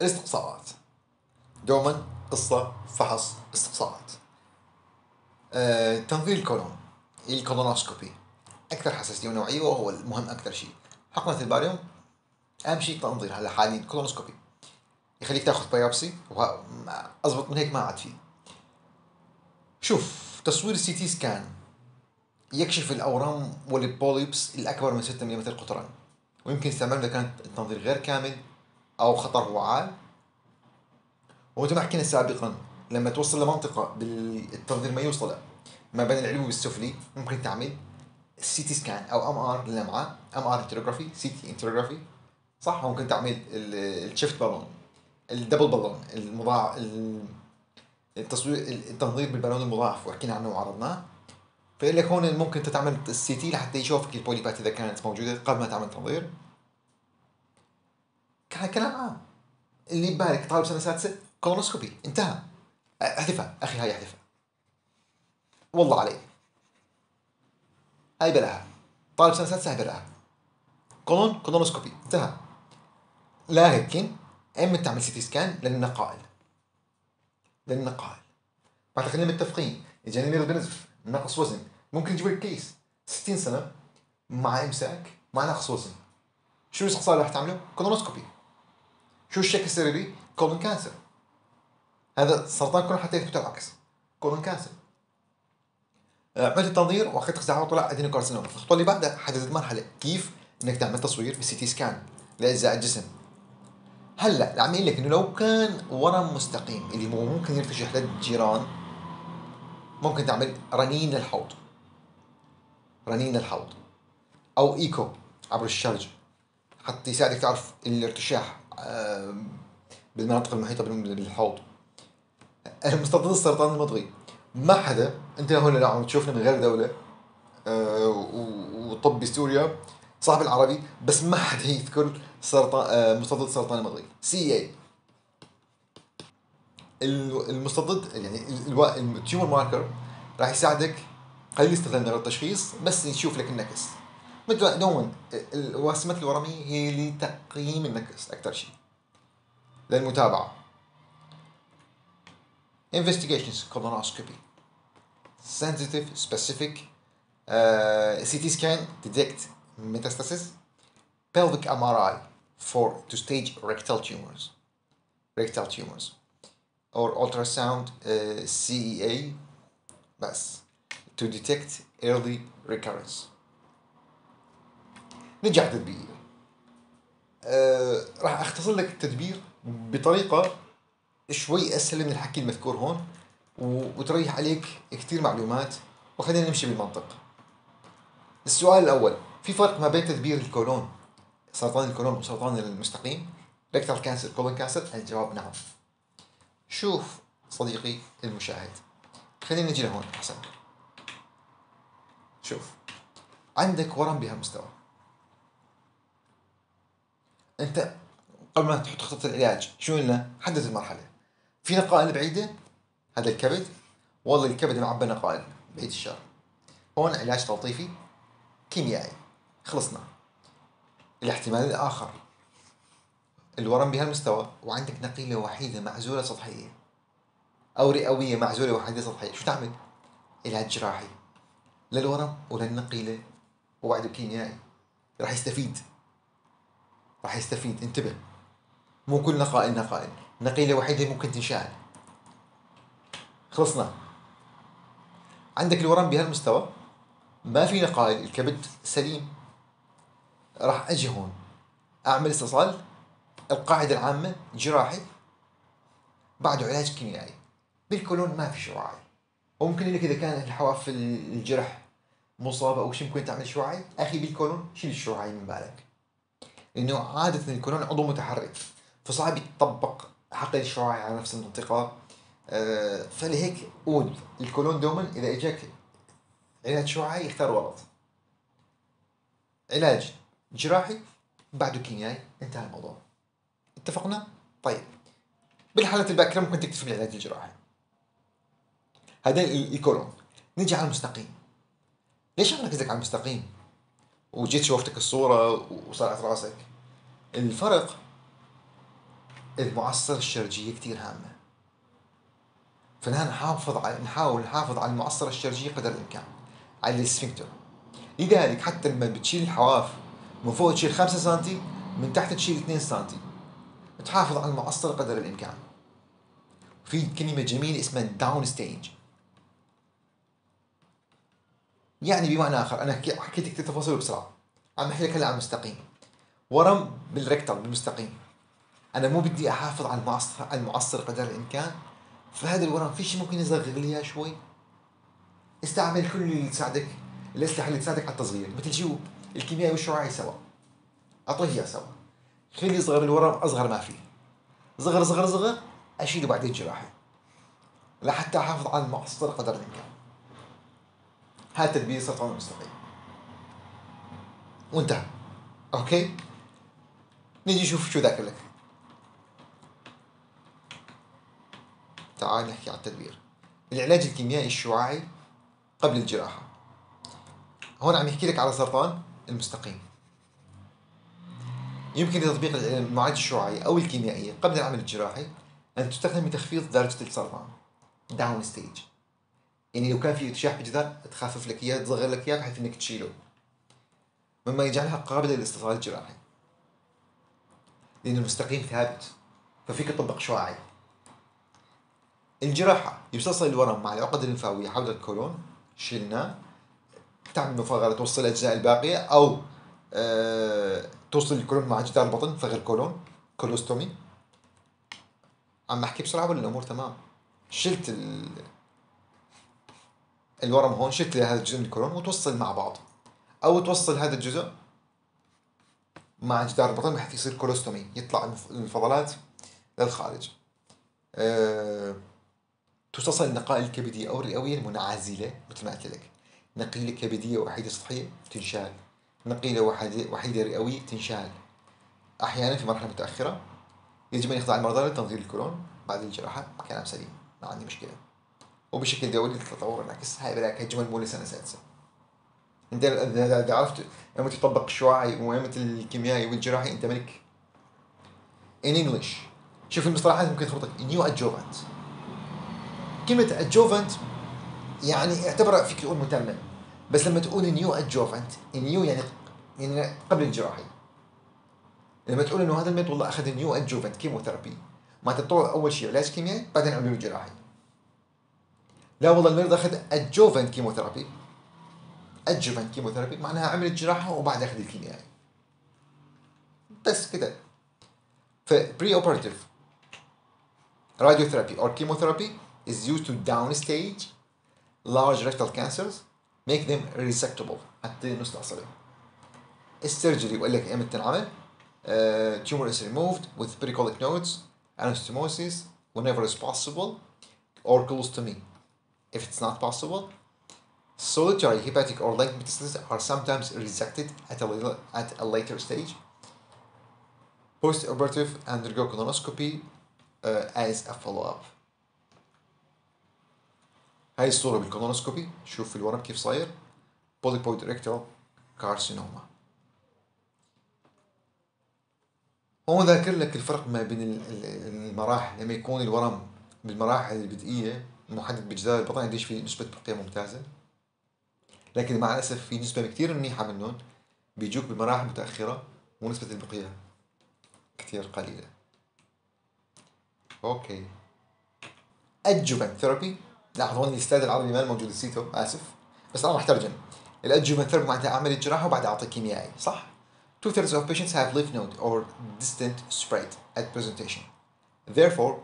الاستقصاءات دوما قصة فحص استقصاءات. آه، تنظير الكولون ال colonoscopy. أكثر حساسية ونوعية وهو المهم أكثر شيء. حقنة الباريوم أهم شيء تنظير هلا حاليا colonoscopy. يخليك تأخذ biopsy أضبط من هيك ما عاد فيه. شوف تصوير ال CT scan يكشف الأورام وال polyps الأكبر من 6 ملم قطرا. ويمكن استعماله إذا كان التنظير غير كامل. أو خطره عال ومثل ما حكينا سابقا لما توصل لمنطقة بالتنظير ما يوصل ما بين العلوي والسفلي ممكن تعمل CT scan أو MR للمعة MR enterography CT enterography صح؟ ممكن تعمل ال shift balloon ال double balloon المضاعف التصوير التنظير بالبالون المضاعف وحكينا عنه وعرضناه. لك هون ممكن تعمل ال CT لحتى يشوفك البوليبات إذا كانت موجودة قبل ما تعمل تنظير. كلام عام. اللي ببالك طالب سنة سادسة colonoscopy. انتهى. احذفها أخي هاي احذفها والله علي هاي بلاها. طالب سنة سادسة هاي بلاها. colon colonoscopy. انتهى. لكن اما تعمل CT scan للنقائل للنقائل بعد خلينا متفقين. اجاني male بنزف نقص وزن. ممكن يجيب لك case. 60 سنة. مع امساك مع نقص وزن. شو الاستقصاء اللي راح تعمله؟ colonoscopy. شو الشك السريري؟ colon cancer. هذا سرطان كولون حتى يثبت العكس. colon cancer. عملت التنظير واخذت خزعة وطلع adenocarcinoma الخطوة اللي بعدها حددت المرحله كيف إنك تعمل تصوير بال CT scan لأجزاء الجسم. هلأ عم لك إنه لو كان ورم مستقيم اللي مو ممكن يرتشح للجيران ممكن تعمل رنين للحوض. رنين للحوض. أو إيكو عبر الشرج حتى يساعدك تعرف الارتشاح بالمناطق المحيطه بالحوض المستضد السرطان المضغي. ما حدا انت هون لو عم تشوفنا من غير دولة آه، وطب بسوريا صاحب العربي بس ما حدا يذكر سرطان آه، مستضد سرطان المضغي. CEA. المستضد يعني ال tumor marker راح يساعدك قليل استخدام للتشخيص بس يشوف لك النكس مثل دون الوسمات الورمية هي لتقييم النكس أكثر شيء للمتابعة investigations colonoscopy sensitive specific uh, CT scan detect metastasis pelvic MRI for to stage rectal tumors rectal tumors or ultrasound uh, CEA بس to detect early recurrence نرجع تدبير. آه راح أختصر لك التدبير بطريقة شوي أسهل من الحكي المذكور هون وتريح عليك كثير معلومات وخلينا نمشي بالمنطق. السؤال الأول في فرق ما بين تدبير الكولون سرطان الكولون وسرطان المستقيم؟ rectal cancer colon cancer الجواب نعم. شوف صديقي المشاهد. خلينا نجي لهون أحسن. شوف عندك ورم بهالمستوى. أنت قبل ما تحط خطة العلاج شو قلنا؟ حدد المرحلة. في نقائل بعيدة؟ هذا الكبد؟ والله الكبد معبى نقائل بعيد الشر. هون علاج تلطيفي كيميائي. خلصنا. الاحتمال الآخر. الورم بهالمستوى وعندك نقيلة وحيدة معزولة سطحية. أو رئوية معزولة وحيدة سطحية. شو تعمل؟ علاج جراحي. للورم وللنقيله وبعده كيميائي. راح يستفيد. راح يستفيد. انتبه. مو كل نقائل نقائل نقيلة وحيدة ممكن تنشال خلصنا. عندك الورم بهالمستوى؟ ما في نقائل. الكبد سليم. راح أجي هون. أعمل استصال القاعدة العامة جراحي. بعده علاج كيميائي. بالكولون ما في شعاعي وممكن لك إذا كان الحواف الجرح مصابة أو شيء ممكن تعمل شعاعي أخي بالكولون شيل الشعاعي من بالك. لأنه عادة الكولون عضو متحرك فصعب يطبق حقل الشعاعي على نفس المنطقة. آه، فلهيك قول الكولون دوما إذا إجاك علاج شعاعي اختار غلط علاج جراحي بعده كيميائي انتهى الموضوع. اتفقنا؟ طيب. بالحالة الباكرة ممكن تكتفي بالعلاج الجراحي. هذا الكولون. نجي على المستقيم. ليش ركزك على المستقيم؟ وجيت شوفتك الصورة وصارت راسك. الفرق المعصرة الشرجية كتير هامة. فنحن نحافظ على نحاول نحافظ على المعصرة الشرجية قدر الإمكان على السفنكتر لذلك حتى لما بتشيل الحواف من فوق تشيل 5 سم من تحت تشيل 2 سم تحافظ على المعصرة قدر الإمكان. في كلمة جميلة اسمها down stage يعني بمعنى آخر أنا حكيت كثير تفاصيل بسرعة. عم أحكي لك هلا عن المستقيم ورم بال rectal بالمستقيم. أنا مو بدي أحافظ على المعصر المعصر قدر الإمكان. فهذا الورم في شيء ممكن يصغر لي إياه شوي؟ استعمل كل اللي تساعدك الأسلحة اللي تساعدك على التصغير. مثل شو؟ الكيمياء والشعاعي سوا. اعطيه اياه سوا. خلي يصغر الورم أصغر ما فيه. صغر صغر صغر أشيله بعدين جراحه لحتى أحافظ على المعصر قدر الإمكان. هذا تدبير سرطان المستقيم. وانتهى. أوكي؟ نيجي نشوف شو ذاكر لك تعال نحكي عن التدبير. العلاج الكيميائي الشعاعي قبل الجراحة. هون عم يحكي لك على سرطان المستقيم. يمكن لتطبيق المعالجة الشعاعية أو الكيميائية قبل العمل الجراحي أن تستخدم لتخفيض درجة السرطان. down stage يعني لو كان في ارتشاح بالجدار تخفف لك اياه تصغر لك اياه بحيث إنك تشيله مما يجعلها قابلة للاستئصال الجراحي. لأن المستقيم ثابت ففيك تطبق شعاعي الجراحة يمتص الورم مع العقد الليمفاوية حول الكولون شلناه تعمل مفاغرة توصل الأجزاء الباقية أو أه توصل الكولون مع جدار البطن فغر الكولون colostomy. عم أحكي بسرعة ولا الأمور تمام؟ شلت ال... الورم هون شلت هذا الجزء من الكولون وتوصل مع بعض. أو توصل هذا الجزء مع جدار البطن بحيث يصير كولوستومي يطلع الفضلات للخارج. أه تصل النقائل الكبدية أو الرئوية المنعزلة مثل ما قلت لك. نقيلة كبدية وحيدة سطحية تنشال. نقيلة وحيدة, وحيدة رئوية تنشال. أحيانا في مرحلة متأخرة يجب أن يخضع المرضى لتنظير الكولون بعد الجراحة كلام سليم. ما عندي مشكلة. وبشكل دوري للتطور العكس. هاي لك الجمل مو لسنة سادسة. انت اذا عرفت لما تطبق الشعاعي ومهمة الكيميائي والجراحي أنت ملك. In English. شوف المصطلحات ممكن تخبطك neoadjuvant كلمة adjuvant يعني اعتبر فيك تقول متمم بس لما تقول neoadjuvant neo يعني يعني قبل الجراحي. لما تقول إنه هذا المريض والله أخذ neoadjuvant chemotherapy تطلع أول شيء علاج كيميائي بعدين عملوا جراحي. لا والله المريض أخذ adjuvant chemotherapy. Adjuvant chemotherapy معناها عمل الجراحة وبعد اخذ الكيميائي بس كده. ف preoperative radiotherapy أو chemotherapy is used to downstage large rectal cancers make them resectable حتى نستعمل لهم ال surgery وقال لك ايمتى تنعمل uh, آه، tumor is removed with pericolic nodes anastomosis whenever is possible or colostomy. If it's not possible solitary hepatic or lung metastases are sometimes resected at a, little, at a later stage post-operative undergo colonoscopy uh, as a follow-up هاي الصورة بالكولونوسكوبي شوف الورم كيف صاير polypoid rectal carcinoma هون ذاكر لك الفرق ما بين المراحل لما يكون الورم بالمراحل البدئية محدد بجدار البطن قديش في نسبة بقيا ممتازة. لكن مع الأسف في نسبة كتير منيحة منهم بيجوك بمراحل متأخرة ونسبة البقيا. كتير قليلة. okay. Adjuvant therapy لاحظ هون الاستاذ العربي ما موجود نسيته آسف. بس أنا راح ترجم ال adjuvant therapy معناتها أعمل الجراحه وبعدها أعطي كيميائي صح؟ Two thirds of patients have lymph node or distant spread at presentation. Therefore,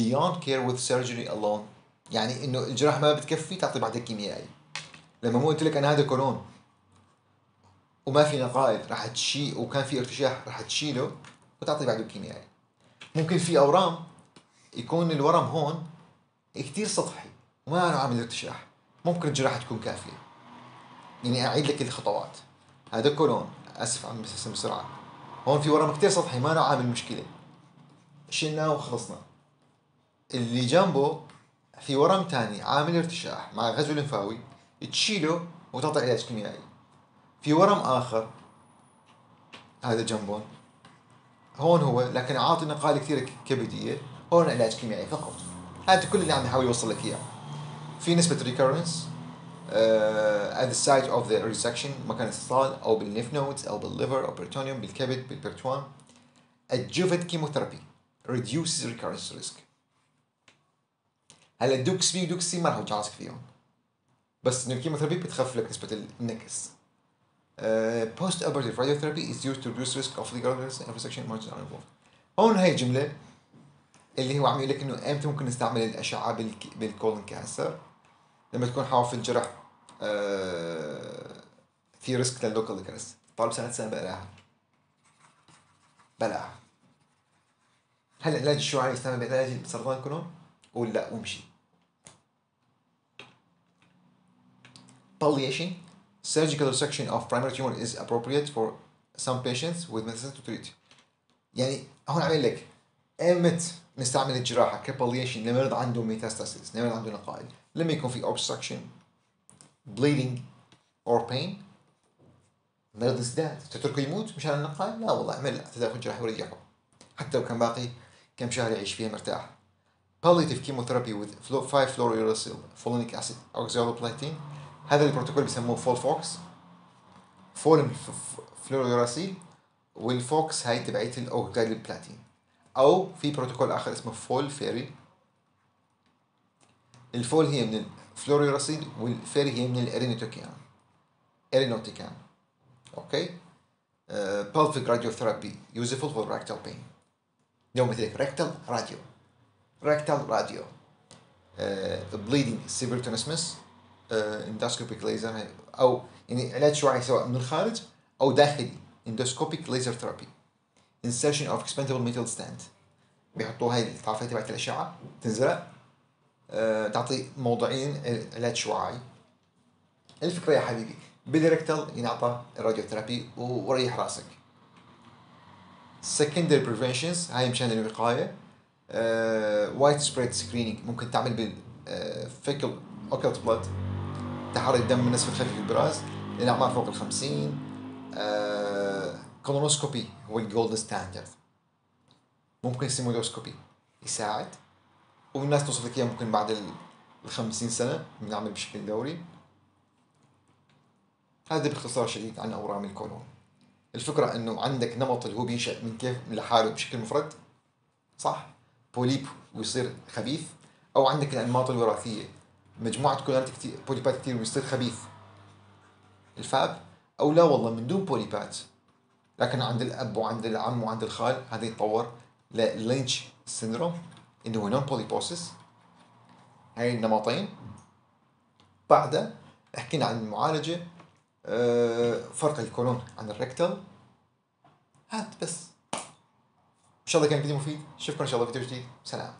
be on cure with surgery alone يعني إنه الجراحة ما بتكفي تعطي بعدها كيميائي. لما مو قلت لك أنا هذا كولون وما في نقائل راح تشيل وكان في ارتشاح راح تشيله وتعطي بعده كيميائي. ممكن في أورام يكون الورم هون كثير سطحي وما له عامل ارتشاح ممكن الجراحة تكون كافية. يعني أعيد لك الخطوات. هذا كولون آسف عم بسم بسرعة. هون في ورم كثير سطحي ما له عامل مشكلة. شلناه وخلصنا. اللي جنبه في ورم تاني عامل ارتشاح مع غزو لمفاوي تشيله وتعطي علاج كيميائي في ورم آخر هذا جنبهم هون هو لكن عاطي نقائل كثيره كبدية هون علاج كيميائي فقط. هذا كل اللي عم يحاول يوصل لك إياه. في نسبة recurrence at the site of the resection مكان الاستئصال أو بال lymph nodes أو بال liver أو بال peritoneum بالكبد بالبريتوان. adjuvant chemotherapy reduces recurrence risk. هلا ال Dukes B و Dukes C ما راح اوجع فيهم. بس انه ال chemotherapy بتخفف لك نسبة النكس. post operative radiotherapy is used to reduce risk if local resection margin are involved. هون هاي الجمله اللي هو عم يقول لك إنه إمتى ممكن نستعمل الأشعة بالك- بال colon cancer؟ لما تكون حافة الجرح آه، في risk لل local recurrence طالب سنة سنة بلاها بلاها هل العلاج الشعاعي يستعمل بعلاج سرطان الكولون؟ قول لا وامشي palliation surgical resection of primary tumor is appropriate for some patients with metastasis to treat يعني هون عامل لك ايمت نستعمل الجراحه كباليشن لمرض عنده ميتاستاسيس لمرض عنده نقائل لما يكون في obstruction bleeding or pain مرض ازداد تتركه يموت مشان النقائل لا والله اعمل له تدخل جراحي وريحه حتى لو كان باقي كم شهر يعيش فيها مرتاح palliative chemotherapy with 5 fluorouracil folinic acid oxaliplatin هذا البروتوكول بيسموه FOLFOX FOL fluorouracil وال FOX هاي تبعت الاوكساليبلاتين أو في بروتوكول آخر اسمه FOLFIRI ال FOL هي من ال fluorouracil وال FIRI هي من irinotecan أوكي uh, pelvic radiotherapy. Useful for rectal pain. يوم مثل هيك rectal radio. Rectal radio. Bleeding. Severe tenesmus اندوسكوبيك ليزر أو يعني علاج شعاعي سواء من الخارج أو داخلي. اندوسكوبيك ليزر ثيرابي insertion of expandable metal stand. بيحطوا هاي الطرفيه تبعت الأشعة. تنزرع. أه تعطي موضعين علاج شعاعي الفكرة يا حبيبي بالريكتال ينعطى الراديو ثيرابي وريح راسك. secondary preventions هاي مشان الوقاية. وايت سبريد سكرينينج ممكن تعمل بال فيكل اوكلت بلاد تحرك من نسبة خفيف البراز للأعمار فوق الخمسين. آه، كولونوسكوبي هو الجولد ستاندرد ممكن سيمودوسكوبي يساعد. والناس توصف لك ممكن بعد ال 50 سنة بنعمل بشكل دوري. هذا باختصار شديد عن أورام الكولون. الفكرة إنه عندك نمط اللي هو بينشأ من كيف لحاله بشكل مفرد صح؟ بوليب ويصير خبيث أو عندك الأنماط الوراثية. مجموعة كولونات كتير بوليبات كتير ويصير خبيث. الفاب أو لا والله من دون بوليبات. لكن عند الأب وعند العم وعند الخال هذا يتطور لل Lynch syndrome اللي هو non polyposis هاي النمطين. بعدها حكينا عن المعالجة أه فرق الكولون عن ال rectal هات بس. إن شاء الله كان فيديو مفيد. اشوفكم إن شاء الله فيديو جديد. سلام.